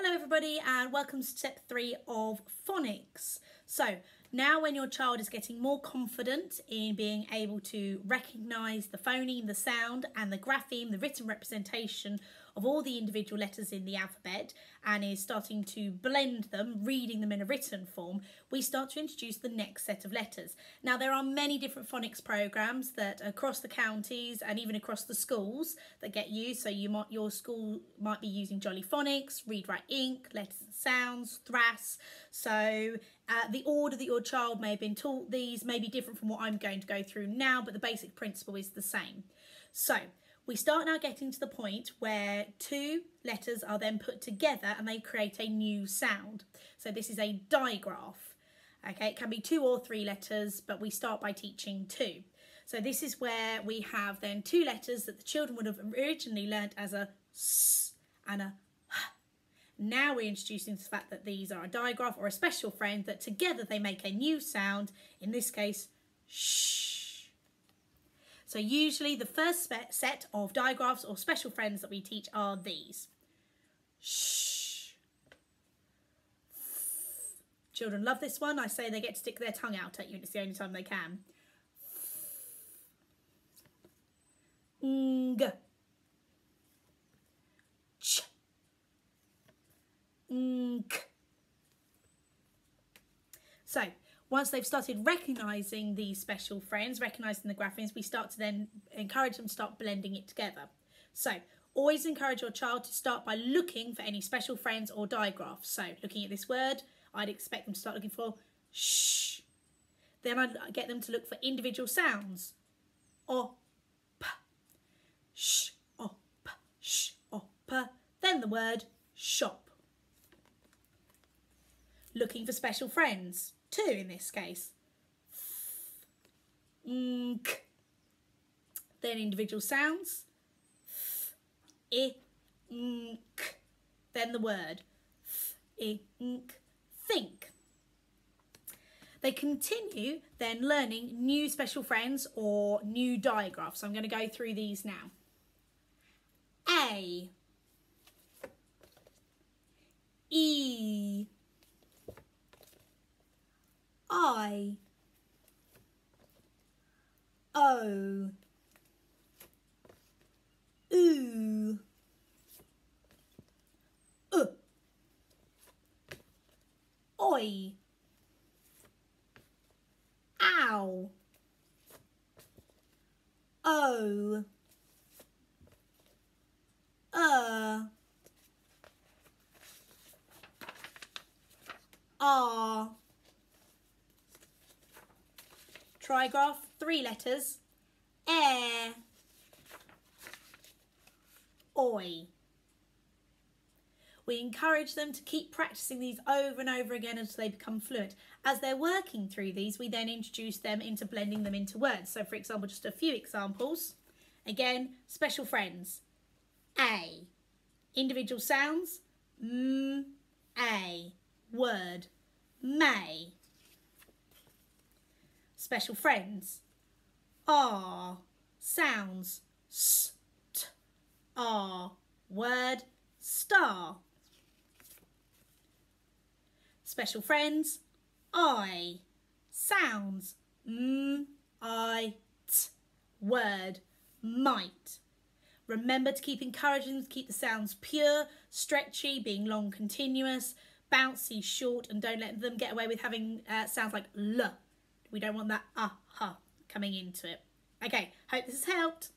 Hello everybody and welcome to step three of phonics. So now when your child is getting more confident in being able to recognise the phoneme, the sound and the grapheme, the written representation of all the individual letters in the alphabet and is starting to blend them, reading them in a written form, we start to introduce the next set of letters. Now there are many different phonics programs that across the counties and even across the schools that get used. So you might your school might be using Jolly Phonics, Read Write Inc, Letters and Sounds, THRASS. So uh, the order that your child may have been taught these may be different from what I'm going to go through now, but the basic principle is the same. So we start now getting to the point where two letters are then put together and they create a new sound. So this is a digraph. Okay, it can be two or three letters, but we start by teaching two. So this is where we have then two letters that the children would have originally learnt as a s and a h. Now we're introducing the fact that these are a digraph or a special friend that together they make a new sound, in this case, sh. So usually the first set of digraphs or special friends that we teach are these. Shh. Children love this one. I say they get to stick their tongue out at you it's the only time they can. Ng. Ch. Nk. So once they've started recognising these special friends, recognising the graphemes, we start to then encourage them to start blending it together. So always encourage your child to start by looking for any special friends or digraphs. So looking at this word, I'd expect them to start looking for shh. Then I'd get them to look for individual sounds. Or p, sh, or p, sh, or p. Then the word shop. Looking for special friends two in this case. Then individual sounds. I, nk. Then the word. I, nk. Think. They continue then learning new special friends or new digraphs. I'm going to go through these now. A. E. I O. Oo uh oi. Ow. O. Uh ah trigraph, three letters, air, oi. We encourage them to keep practicing these over and over again until they become fluent. As they're working through these, we then introduce them into blending them into words. So for example, just a few examples. Again, special friends. A. Individual sounds. M, A. Word. May special friends. R sounds st R word star. Special friends I sounds m I t word might. Remember to keep encouraging to keep the sounds pure, stretchy, being long continuous, bouncy, short, and don't let them get away with having uh, sounds like l we don't want that aha coming into it. Okay, hope this has helped.